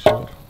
Senhor.